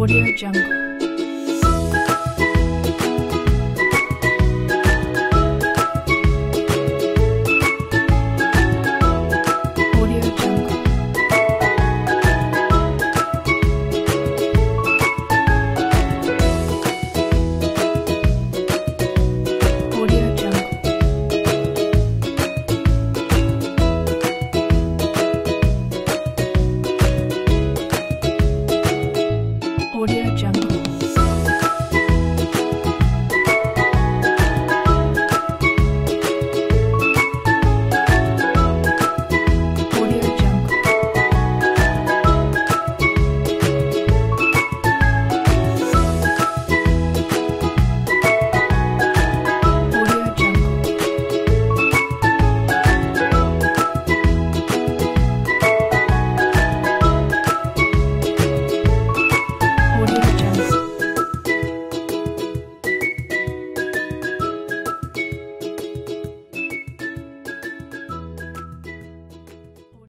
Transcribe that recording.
Audio Jungle. Audio Jungle.